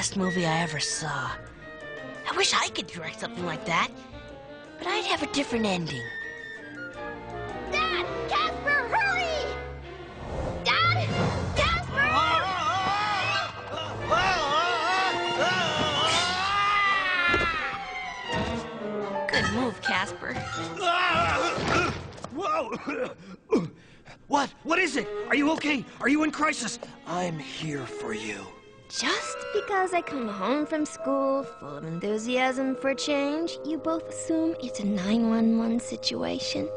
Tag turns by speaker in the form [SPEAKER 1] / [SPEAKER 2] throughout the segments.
[SPEAKER 1] that's the best movie I ever saw. I wish I could direct something like that, but I'd have a different ending.
[SPEAKER 2] Dad! Casper, hurry! Dad! Casper!
[SPEAKER 1] Good move, Casper.
[SPEAKER 3] Whoa! What? What is it? Are you okay? Are you in crisis? I'm here for you.
[SPEAKER 2] Just because I come home from school full of enthusiasm for change, you both assume it's a 911 situation?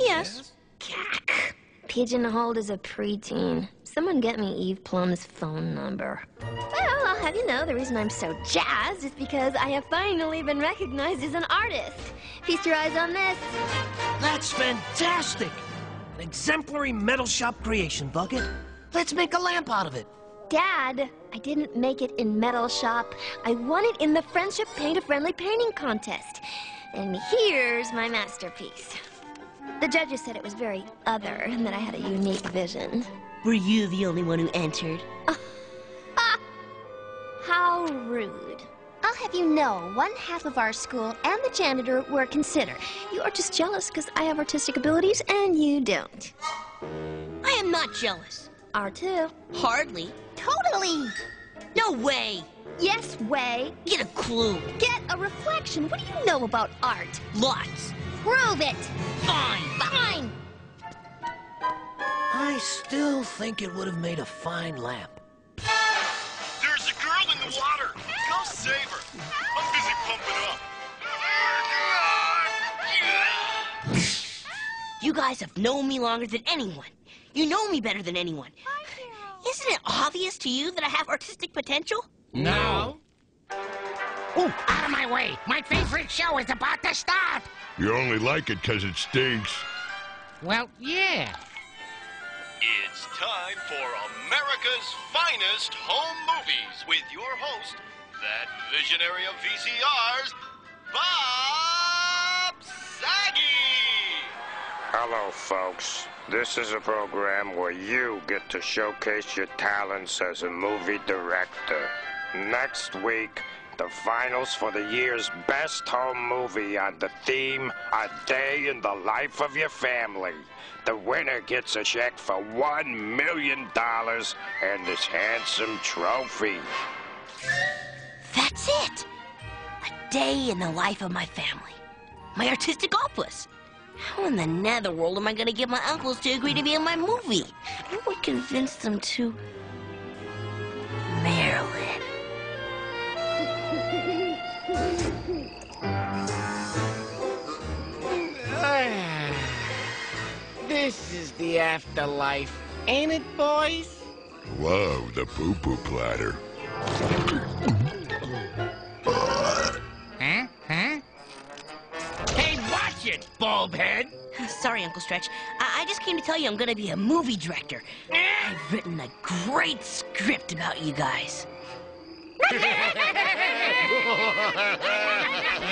[SPEAKER 1] Yes.
[SPEAKER 2] Cack. Pigeonholed as a preteen. Someone get me Eve Plumb's phone number. Well, I'll have you know the reason I'm so jazzed is because I have finally been recognized as an artist. Feast your eyes on this.
[SPEAKER 3] That's fantastic! An exemplary metal shop creation, Bucket. Let's make a lamp out of it.
[SPEAKER 2] Dad, I didn't make it in metal shop. I won it in the Friendship Paint a Friendly Painting Contest. And here's my masterpiece. The judges said it was very other and that I had a unique vision.
[SPEAKER 1] Were you the only one who entered?
[SPEAKER 2] How rude. I'll have you know, one half of our school and the janitor were considered. You are just jealous because I have artistic abilities and you don't.
[SPEAKER 1] I am not jealous.
[SPEAKER 2] Are too.
[SPEAKER 1] Hardly.
[SPEAKER 2] Totally.
[SPEAKER 1] No way.
[SPEAKER 2] Yes, way.
[SPEAKER 1] Get a clue.
[SPEAKER 2] Get a reflection. What do you know about art?
[SPEAKER 1] Lots.
[SPEAKER 2] Prove it.
[SPEAKER 1] Fine.
[SPEAKER 2] Fine.
[SPEAKER 3] I still think it would have made a fine lamp.
[SPEAKER 4] There's a girl in the water. Go save her. I'm busy pumping up.
[SPEAKER 1] You guys have known me longer than anyone. You know me better than anyone. Isn't it obvious to you that I have artistic potential?
[SPEAKER 5] No. Ooh, out of my way! My favorite show is about to start!
[SPEAKER 6] You only like it 'cause it stinks.
[SPEAKER 5] Well, yeah.
[SPEAKER 4] It's time for America's finest home movies with your host, that visionary of VCRs, Bob Saggy.
[SPEAKER 7] Hello, folks. This is a program where you get to showcase your talents as a movie director. Next week, the finals for the year's best home movie on the theme A Day in the Life of Your Family. The winner gets a check for $1 million and this handsome trophy.
[SPEAKER 1] That's it. A day in the life of my family. My artistic opus. How in the netherworld am I going to get my uncles to agree to be in my movie? What would convince them to... Marilyn.
[SPEAKER 5] This is the afterlife, ain't it, boys?
[SPEAKER 6] Whoa, the poo-poo platter.
[SPEAKER 5] It, bulbhead!
[SPEAKER 1] Sorry, Uncle Stretch. I, I just came to tell you I'm going to be a movie director. Eh? I've written a great script about you guys.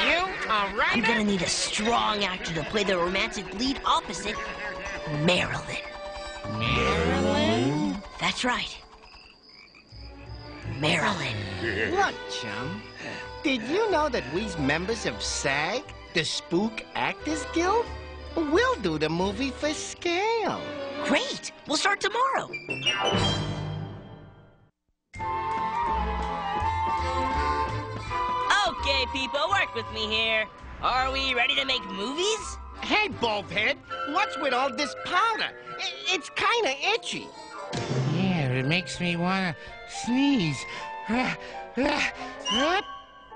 [SPEAKER 5] You are
[SPEAKER 1] I'm going to need a strong actor to play the romantic lead opposite Marilyn.
[SPEAKER 5] Marilyn?
[SPEAKER 1] That's right. Marilyn.
[SPEAKER 8] Look, chum. Did you know that we's members of SAG, the Spook Actors Guild? We'll do the movie for scale.
[SPEAKER 1] Great. We'll start tomorrow. Okay, people, work with me here. Are we ready to make movies?
[SPEAKER 8] Hey, bulbhead, what's with all this powder? It's kinda itchy.
[SPEAKER 5] Yeah, it makes me wanna sneeze.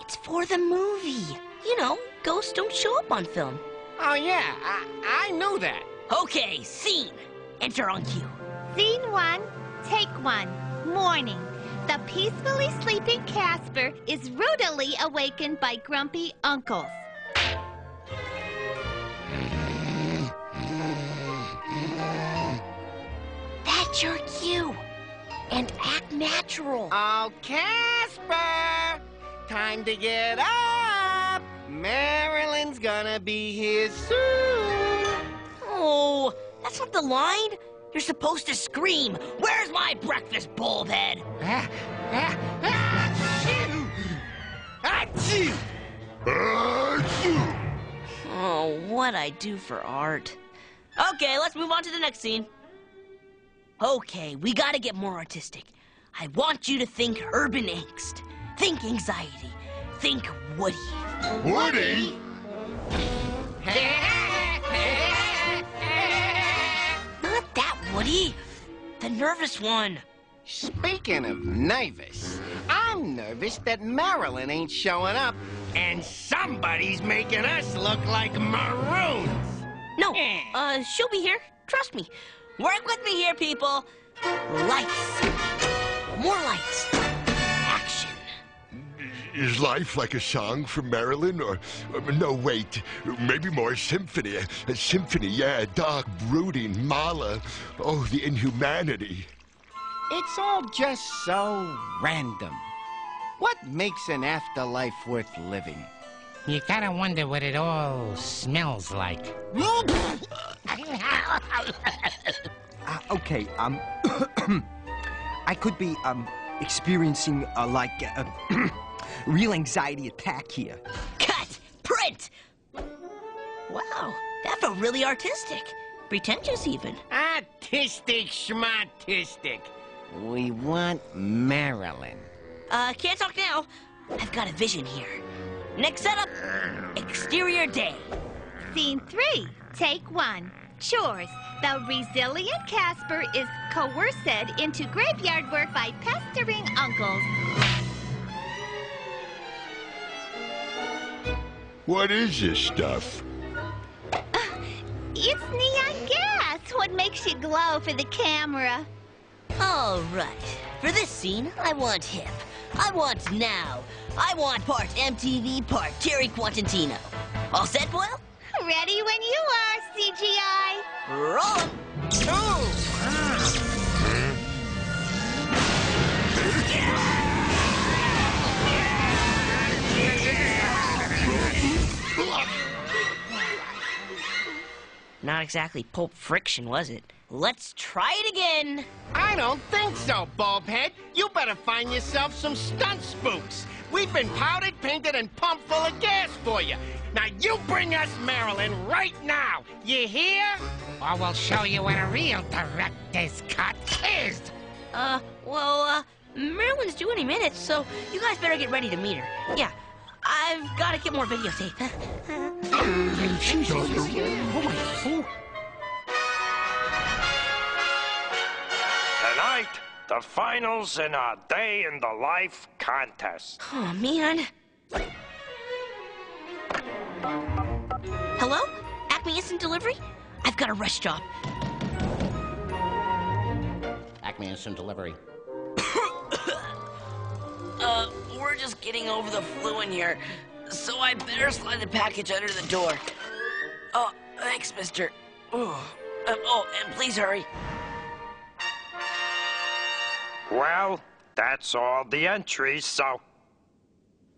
[SPEAKER 1] It's for the movie. You know, ghosts don't show up on film.
[SPEAKER 8] Oh, yeah, I, I knew that.
[SPEAKER 1] Okay, scene. Enter on cue.
[SPEAKER 9] Scene one, take one. Morning. The peacefully sleeping Casper is rudely awakened by grumpy uncles.
[SPEAKER 1] That's your cue. And act natural.
[SPEAKER 8] Oh, Casper! Time to get up! Marilyn's gonna be here soon.
[SPEAKER 1] Oh, that's not the line. You're supposed to scream. Where's my breakfast, bulbhead?
[SPEAKER 5] Ah, ah, ah, achoo! Achoo!
[SPEAKER 6] Achoo!
[SPEAKER 1] Oh, what I do for art. Okay, let's move on to the next scene. Okay, we gotta get more artistic. I want you to think urban angst. Think anxiety. Think Woody.
[SPEAKER 6] Woody?
[SPEAKER 1] Not that Woody. The nervous one.
[SPEAKER 8] Speaking of nervous, I'm nervous that Marilyn ain't showing up, and somebody's making us look like maroons.
[SPEAKER 1] No, uh, she'll be here. Trust me. Work with me here, people. Lights. More lights. Action.
[SPEAKER 6] Is life like a song from Marilyn? Or, uh, no, wait, maybe more symphony. A, a symphony, yeah, dark, brooding, Mahler. Oh, the inhumanity.
[SPEAKER 8] It's all just so random. What makes an afterlife worth living?
[SPEAKER 5] You gotta wonder what it all smells like.
[SPEAKER 10] Uh, okay, um, I could be, um, experiencing, uh, like, a real anxiety attack here.
[SPEAKER 1] Cut. Print. Wow, that felt really artistic. Pretentious, even.
[SPEAKER 8] Artistic schmartistic. We want Marilyn.
[SPEAKER 1] Uh, can't talk now. I've got a vision here. Next setup exterior day.
[SPEAKER 9] Scene three, take one. Chores. The resilient Casper is coerced into graveyard work by pestering uncles.
[SPEAKER 6] What is this stuff?
[SPEAKER 9] Uh, it's neon gas. What makes you glow for the camera?
[SPEAKER 1] All right. For this scene, I want hip. I want now. I want part MTV, part Terry Quantantino. All set, Boyle?
[SPEAKER 9] Ready when you are, CGI.
[SPEAKER 1] Roll 'em. Not exactly Pulp Friction, was it? Let's try it again.
[SPEAKER 8] I don't think so, Bulbhead. You better find yourself some stunt spooks. We've been powdered, painted, and pumped full of gas for you. Now you bring us Marilyn right now. You hear?
[SPEAKER 5] Or we'll show you what a real director's cut is.
[SPEAKER 1] Uh, well, uh, Marilyn's due any minute, so you guys better get ready to meet her. Yeah, I've got to get more videotape.
[SPEAKER 6] She's on the road.
[SPEAKER 7] Tonight, the finals in our Day in the Life contest.
[SPEAKER 1] oh, man. Hello? Acme Instant Delivery? I've got a rush job.
[SPEAKER 11] Acme Instant Delivery.
[SPEAKER 1] Uh, we're just getting over the flu in here, so I better slide the package under the door. Oh, thanks, mister. Um, oh, and please hurry.
[SPEAKER 7] Well, that's all the entries, so.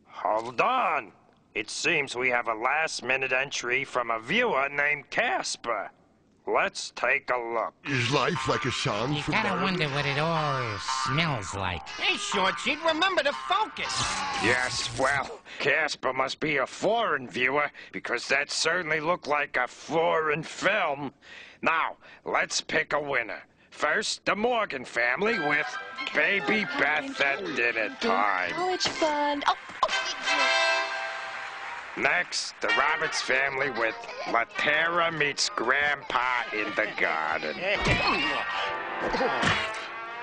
[SPEAKER 7] Hold on. It seems we have a last minute entry from a viewer named Casper. Let's take a look.
[SPEAKER 6] Is life like a song
[SPEAKER 5] You
[SPEAKER 6] from
[SPEAKER 5] gotta
[SPEAKER 6] Marilyn?
[SPEAKER 5] wonder what it all smells like.
[SPEAKER 8] Hey, short sheet, remember to focus.
[SPEAKER 7] Yes, well, Casper must be a foreign viewer because that certainly looked like a foreign film. Now, let's pick a winner. First, the Morgan family with Baby Beth at dinner time.
[SPEAKER 12] College fund. Oh,
[SPEAKER 7] Next, the Roberts family with Latera meets Grandpa in the garden.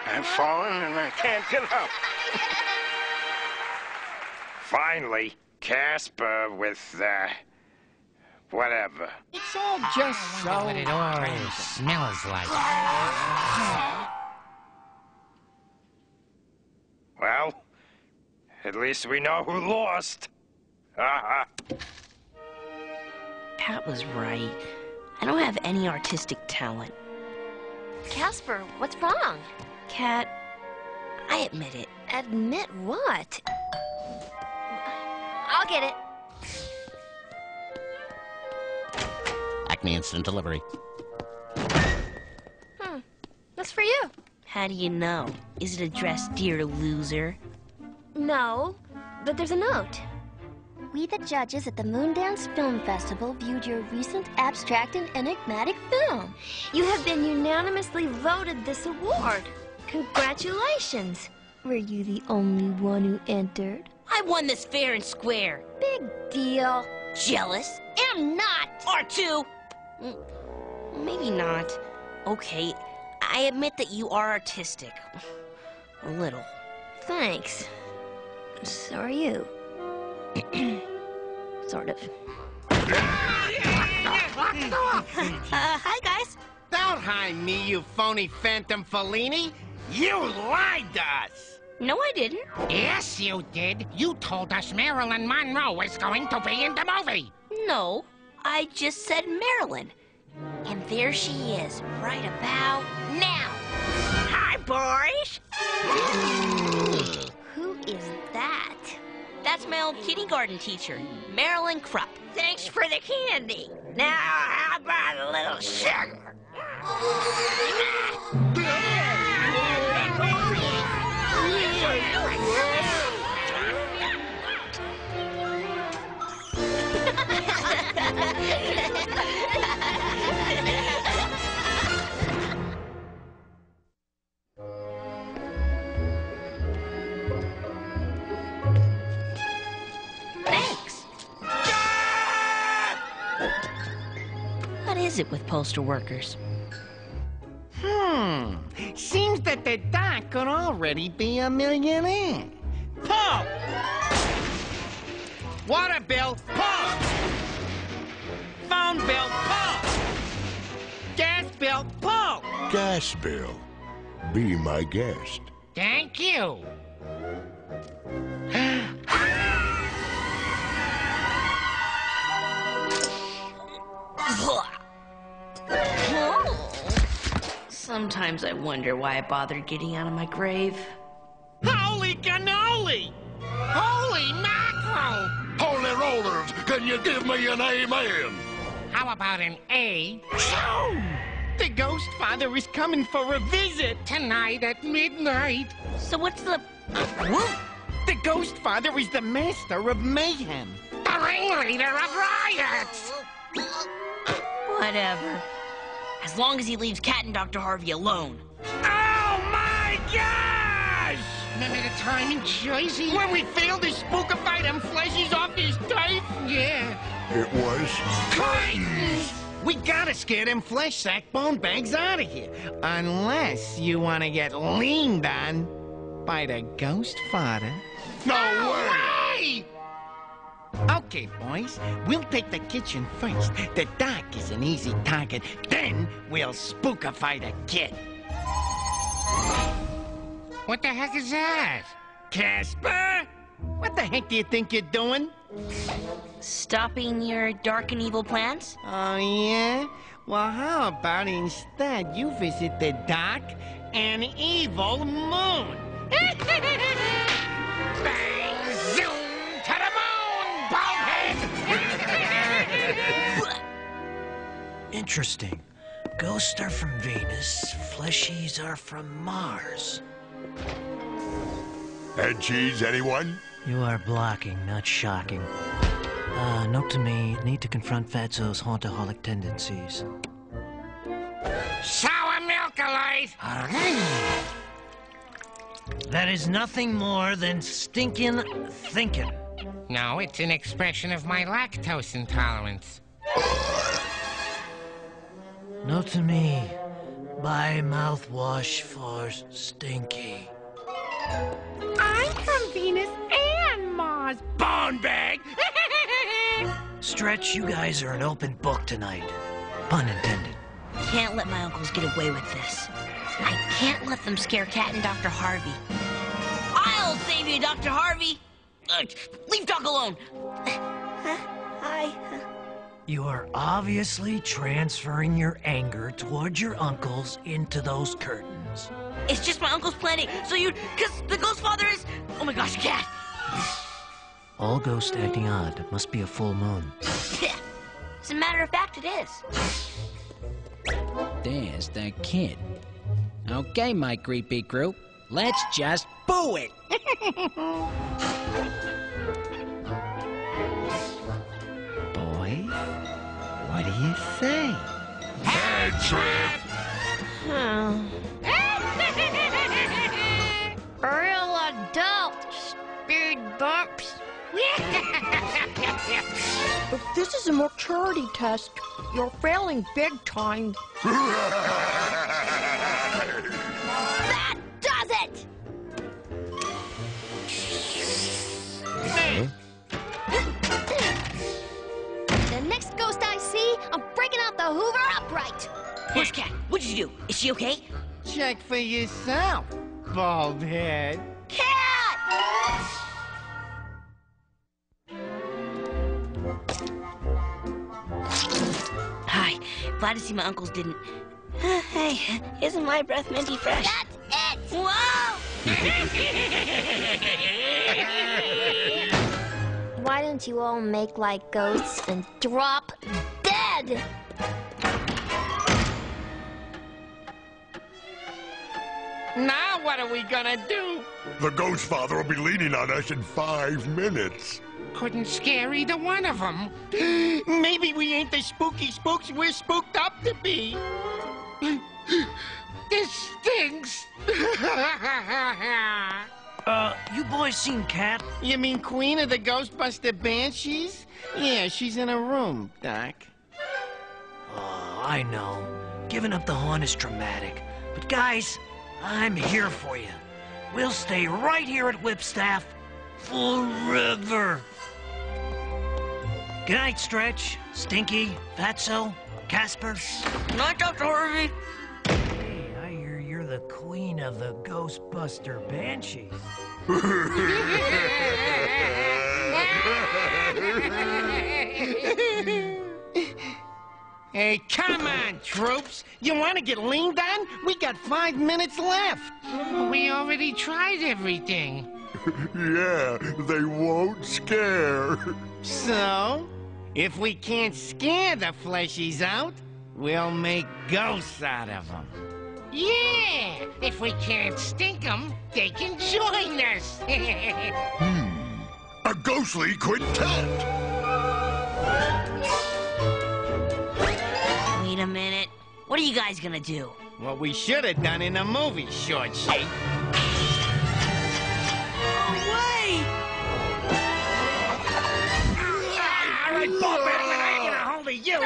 [SPEAKER 8] I've fallen and I can't get up.
[SPEAKER 7] Finally, Casper with, uh, whatever.
[SPEAKER 8] It's all just so
[SPEAKER 5] What it all smells like.
[SPEAKER 7] Well, at least we know who lost. Ha
[SPEAKER 1] Pat was right. I don't have any artistic talent.
[SPEAKER 2] Casper, what's wrong?
[SPEAKER 1] Cat, I admit it.
[SPEAKER 2] Admit what? I'll get it.
[SPEAKER 11] Acme Instant Delivery. Hmm.
[SPEAKER 2] That's for you.
[SPEAKER 1] How do you know? Is it addressed Dear Loser?
[SPEAKER 2] No, but there's a note. We, the judges at the Moondance Film Festival, viewed your recent abstract and enigmatic film. You have been unanimously voted this award. Congratulations. Were you the only one who entered?
[SPEAKER 1] I won this fair and square.
[SPEAKER 2] Big deal.
[SPEAKER 1] Jealous?
[SPEAKER 2] Am not.
[SPEAKER 1] R2! Mm, Maybe not. Okay, I admit that you are artistic. A little.
[SPEAKER 2] Thanks. So are you. sort of.
[SPEAKER 1] Uh, hi, guys.
[SPEAKER 8] Don't hide me, you phony Phantom Fellini. You lied to us.
[SPEAKER 1] No, I didn't.
[SPEAKER 5] Yes, you did. You told us Marilyn Monroe was going to be in the movie.
[SPEAKER 1] No, I just said Marilyn. And there she is, right about now. Hi, boys.
[SPEAKER 2] Who is?
[SPEAKER 1] That's my old kindergarten teacher, Marilyn Krupp. Thanks for the candy. Now, how about a little sugar? is it with postal workers?
[SPEAKER 8] Hmm. Seems that the doc could already be a millionaire. Paul! Water bill, Paul! Phone bill, Paul! Gas bill, Paul!
[SPEAKER 6] Gas bill. Be my guest.
[SPEAKER 5] Thank you.
[SPEAKER 1] Sometimes I wonder why I bothered getting out of my grave.
[SPEAKER 8] Holy cannoli! Holy mackerel!
[SPEAKER 6] Holy rollers, can you give me an amen?
[SPEAKER 5] How about an A?
[SPEAKER 8] The ghost father is coming for a visit.
[SPEAKER 5] Tonight at midnight.
[SPEAKER 1] So what's the...
[SPEAKER 8] The ghost father is the master of mayhem.
[SPEAKER 5] The ringleader of riots.
[SPEAKER 1] Whatever. As long as he leaves Cat and Dr. Harvey alone.
[SPEAKER 8] Oh my gosh!
[SPEAKER 5] Remember the time in Jersey?
[SPEAKER 8] When we failed to spookify them fleshies off his tape?
[SPEAKER 5] Yeah.
[SPEAKER 6] It was
[SPEAKER 8] Titans! We gotta scare them flesh sack bone bags out of here. Unless you wanna get leaned on by the ghost father.
[SPEAKER 6] no way.
[SPEAKER 8] Okay, boys, we'll take the kitchen first. The doc is an easy target. Then we'll spookify the kid.
[SPEAKER 5] What the heck is that?
[SPEAKER 8] Casper? What the heck do you think you're doing?
[SPEAKER 1] Stopping your dark and evil plans?
[SPEAKER 8] Oh, yeah? Well, how about instead you visit the doc and evil moon?
[SPEAKER 3] Interesting. Ghosts are from Venus, fleshies are from Mars.
[SPEAKER 6] Head cheese, anyone?
[SPEAKER 3] You are blocking, not shocking. Uh, note to me, need to confront Fatso's hauntaholic tendencies.
[SPEAKER 5] Sour milk alive!
[SPEAKER 3] That is nothing more than stinking thinking.
[SPEAKER 5] No, it's an expression of my lactose intolerance.
[SPEAKER 3] Note to me, buy mouthwash for Stinky.
[SPEAKER 8] I'm from Venus and Mars. Bone bag!
[SPEAKER 3] Stretch, you guys are an open book tonight. Pun intended.
[SPEAKER 1] Can't let my uncles get away with this. I can't let them scare Cat and Dr. Harvey. I'll save you, Dr. Harvey! Uh, leave Doc alone! Hi.
[SPEAKER 3] You are obviously transferring your anger towards your uncles into those curtains.
[SPEAKER 1] It's just my uncle's planning, so you... Because the ghost father is... Oh my gosh, Cat!
[SPEAKER 3] All ghosts acting odd must be a full moon.
[SPEAKER 1] As a matter of fact, it is.
[SPEAKER 12] There's that kid. Okay, my creepy group. Let's just boo it.
[SPEAKER 8] Boys, what do you say?
[SPEAKER 6] Head trip. Hmm.
[SPEAKER 2] Real adult speed bumps.
[SPEAKER 13] If this is a maturity test, you're failing big time.
[SPEAKER 2] Hoover upright.
[SPEAKER 1] Pussycat, what'd you do? Is she okay?
[SPEAKER 8] Check for yourself, bald head.
[SPEAKER 2] Cat!
[SPEAKER 1] Hi, glad to see my uncles didn't. Uh, hey, isn't my breath minty fresh?
[SPEAKER 2] That's it!
[SPEAKER 1] Whoa!
[SPEAKER 2] Why don't you all make like ghosts and drop dead?
[SPEAKER 8] What are we gonna do?
[SPEAKER 6] The ghost father will be leaning on us in five minutes.
[SPEAKER 5] Couldn't scare either one of them.
[SPEAKER 8] Maybe we ain't the spooky spooks we're spooked up to be.
[SPEAKER 5] This stinks.
[SPEAKER 3] Uh, you boys seen Cat?
[SPEAKER 8] You mean Queen of the Ghostbuster Banshees? Yeah, she's in a room, Doc.
[SPEAKER 3] Oh, I know. Giving up the haunt is dramatic. But guys, I'm here for you. We'll stay right here at Whipstaff forever. Good night, Stretch, Stinky, Fatso, Casper.
[SPEAKER 1] Night, Dr. Harvey.
[SPEAKER 3] Hey, I hear you're the queen of the Ghostbuster Banshees.
[SPEAKER 8] Hey, come on, troops. You want to get leaned on? We got five minutes left.
[SPEAKER 5] We already tried everything.
[SPEAKER 6] yeah, they won't scare.
[SPEAKER 8] So, if we can't scare the fleshies out, we'll make ghosts out of them.
[SPEAKER 5] Yeah, if we can't stink them, they can join us. hmm.
[SPEAKER 6] A ghostly quintet.
[SPEAKER 1] Wait a minute. What are you guys gonna do?
[SPEAKER 8] What we should have done in the movie, short shape.
[SPEAKER 1] Wait!
[SPEAKER 3] All right, Bob, when I hold you.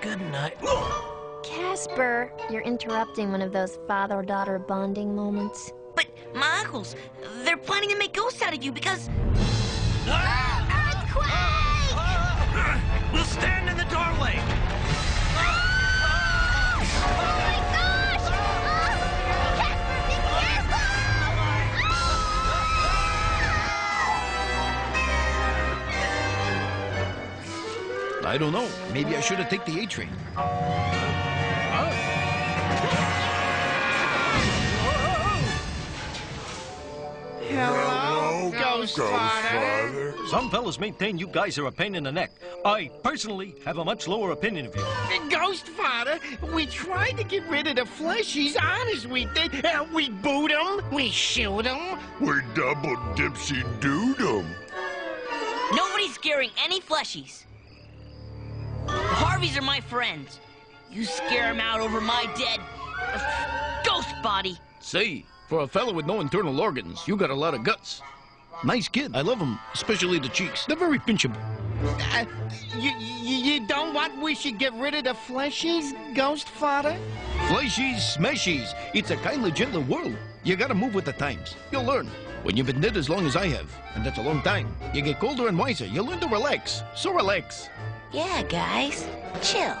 [SPEAKER 3] Good night.
[SPEAKER 2] Casper, you're interrupting one of those father-daughter bonding moments.
[SPEAKER 1] But my uncles, they're planning to make ghosts out of you because.
[SPEAKER 2] Earthquake!
[SPEAKER 3] We'll stand in the doorway.
[SPEAKER 2] My gosh! Casper,
[SPEAKER 14] I don't know. Maybe I should have taken the A train.
[SPEAKER 8] Hello, Ghost Father.
[SPEAKER 14] Some fellas maintain you guys are a pain in the neck. I personally have a much lower opinion of you.
[SPEAKER 8] Ghost Father, we tried to get rid of the fleshies, honest we did. Uh, we boot them, we shoot them.
[SPEAKER 6] We double dipsy dooed 'em.
[SPEAKER 1] Nobody's scaring any fleshies. The Harveys are my friends. You scare them out over my dead uh, ghost body.
[SPEAKER 14] Say, for a fellow with no internal organs, you got a lot of guts. Nice kid. I love them, especially the cheeks. They're very pinchable.
[SPEAKER 8] Uh, you, you, you don't want we should get rid of the fleshies, Ghost Father?
[SPEAKER 14] Fleshies, smashies. It's a kindly, gentle world. You gotta move with the times. You'll learn. When you've been dead as long as I have, and that's a long time, you get colder and wiser. You learn to relax. So relax.
[SPEAKER 1] Yeah, guys. Chill.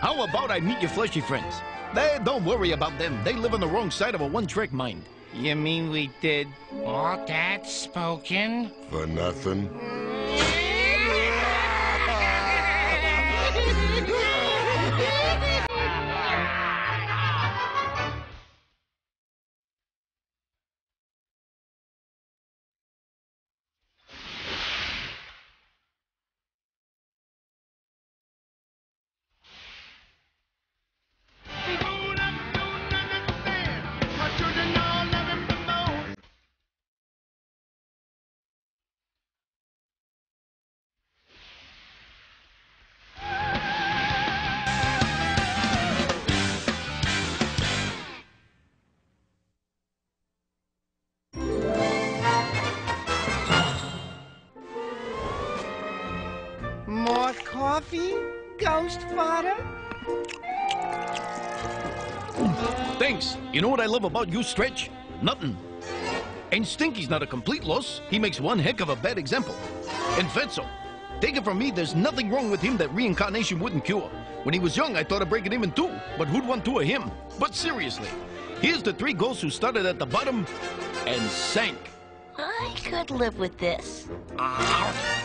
[SPEAKER 14] How about I meet your fleshy friends? They, don't worry about them. They live on the wrong side of a one-track mind.
[SPEAKER 8] You mean we did?
[SPEAKER 5] All that spoken.
[SPEAKER 6] For nothing.
[SPEAKER 5] Coffee, ghost father?
[SPEAKER 14] Thanks. You know what I love about you, Stretch? Nothing. And Stinky's not a complete loss. He makes one heck of a bad example. And Fatso. Take it from me, there's nothing wrong with him that reincarnation wouldn't cure. When he was young, I thought of breaking him in two, but who'd want two of him? But seriously, here's the three ghosts who started at the bottom and sank.
[SPEAKER 1] I could live with this.
[SPEAKER 5] Oh,